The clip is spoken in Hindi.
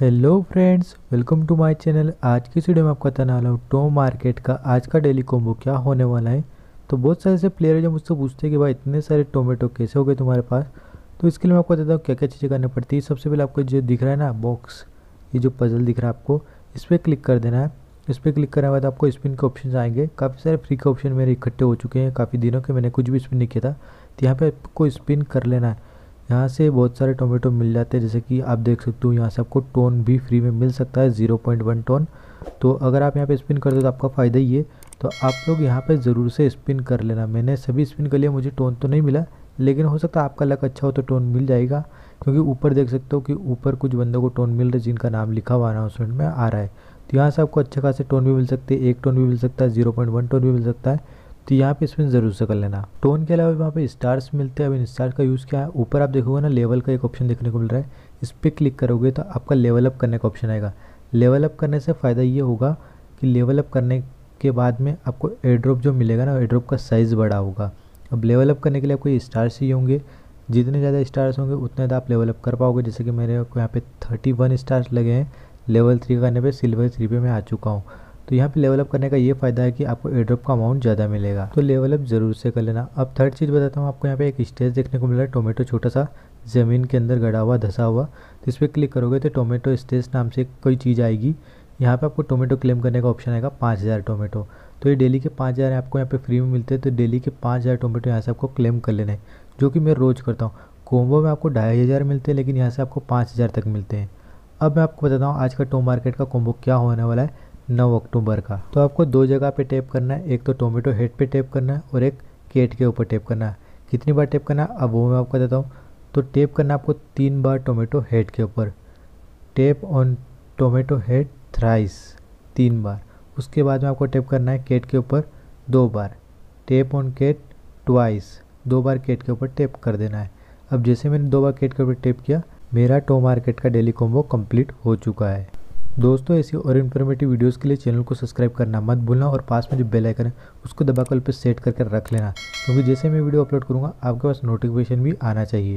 Hello friends welcome to my channel आज की वीडियो में आपको बताने वाला हूँ टो मार्केट का आज का डेली कॉम्बो क्या होने वाला है। तो बहुत सारे ऐसे प्लेयर जो मुझसे पूछते हैं कि भाई, इतने सारे टोमेटो कैसे हो गए तुम्हारे पास? तो इसके लिए मैं आपको बताता हूँ क्या क्या चीज़ें करनी पड़ती है। सबसे पहले आपको जो दिख रहा है ना बॉक्स ये जो पजल दिख रहा है आपको, इस पर क्लिक कर देना है। इस पर क्लिक करने के बाद आपको स्पिन के ऑप्शन आएँगे। काफ़ी सारे फ्री के ऑप्शन मेरे इकट्ठे हो चुके हैं, काफ़ी दिनों के मैंने कुछ भी स्पिन नहीं किया था। तो यहाँ पर आपको स्पिन कर लेना है। यहाँ से बहुत सारे टोमेटो मिल जाते हैं, जैसे कि आप देख सकते हो, यहाँ से आपको टोन भी फ्री में मिल सकता है ज़ीरो पॉइंट वन टोन। तो अगर आप यहाँ पे स्पिन कर दो तो आपका फ़ायदा ही है तो आप लोग यहाँ पे ज़रूर से स्पिन कर लेना। मैंने सभी स्पिन कर लिया, मुझे टोन तो नहीं मिला, लेकिन हो सकता है आपका लक अच्छा हो तो टोन मिल जाएगा, क्योंकि ऊपर देख सकते हो कि ऊपर कुछ बंदों को टोन मिल रहा है, जिनका नाम लिखा हुआ अनाउंसमेंट में आ रहा है। तो यहाँ से आपको अच्छे खासे टोन भी मिल सकते हैं, एक टोन भी मिल सकता है ज़ीरो पॉइंट वन टोन भी मिल सकता है। तो यहाँ पे स्पिन ज़रूर से कर लेना। टोन के अलावा वहाँ पे स्टार्स मिलते हैं। अब इन स्टार का यूज़ क्या है? ऊपर आप देखोगे ना लेवल का एक ऑप्शन देखने को मिल रहा है। इस पर क्लिक करोगे तो आपका लेवल अप करने का ऑप्शन आएगा। लेवल अप करने से फ़ायदा ये होगा कि लेवल अप करने के बाद में आपको एयरड्रॉप जो मिलेगा ना एयरड्रॉप का साइज़ बड़ा होगा। अब लेवल अप करने के लिए आपको स्टार्स ही होंगे। जितने ज़्यादा स्टार्स होंगे, उतने ज़्यादा आप लेवल अप कर पाओगे। जैसे कि मेरे को यहाँ पे थर्टी वन स्टार्स लगे हैं। लेवल थ्री करने पे सिल्वर थ्री पे मैं आ चुका हूँ। तो यहाँ पे लेवल अप करने का ये फ़ायदा है कि आपको एड्रॉप का अमाउंट ज़्यादा मिलेगा। तो लेवल अप ज़रूर से कर लेना। अब थर्ड चीज़ बताता हूँ आपको। यहाँ पे एक स्टेज देखने को मिल है। टोमेटो छोटा सा, ज़मीन के अंदर गड़ा हुआ, धसा हुआ। तो इस पर क्लिक करोगे तो टोमेटो स्टेज नाम से कोई चीज़ आएगी। यहाँ पे आपको टोमेटो क्लेम करने का ऑप्शन आएगा, पाँच हज़ार टोमेटो तो ये डेली के पाँच हज़ार आपको यहाँ पे फ्री में मिलते हैं। तो डेली के पाँच हज़ार टोमेटो यहाँ से आपको क्लेम कर लेने जो कि मैं रोज़ करता हूँ। कोम्बो में आपको ढाई हज़ार मिलते हैं, लेकिन यहाँ से आपको पाँच हज़ार तक मिलते हैं। अब मैं आपको बताता हूँ आज का टो मार्केट का कोम्बो क्या होने वाला है। नौ अक्टूबर का। तो आपको दो जगह पे टैप करना है। एक तो टोमेटो हेड पे टैप करना है और एक केट के ऊपर टैप करना है। कितनी बार टैप करना है? अब वो मैं आपको देता हूँ। तो टैप करना आपको तीन बार टोमेटो हेड के ऊपर। Tap on tomato head thrice तीन बार। उसके बाद में आपको टैप करना है केट के ऊपर दो बार। टैप ऑन केट ट्वाइस दो बार केट के ऊपर टैप कर देना है। अब जैसे मैंने दो बार केट के ऊपर टैप किया, मेरा टो मार्केट का डेली कॉम्बो कंप्लीट हो चुका है। दोस्तों, ऐसी और इन्फॉर्मेटिव वीडियोस के लिए चैनल को सब्सक्राइब करना मत भूलना और पास में जो बेल आइकन है, उसको दबाकर पर सेट करके रख लेना। क्योंकि जैसे मैं वीडियो अपलोड करूँगा, आपके पास नोटिफिकेशन भी आना चाहिए।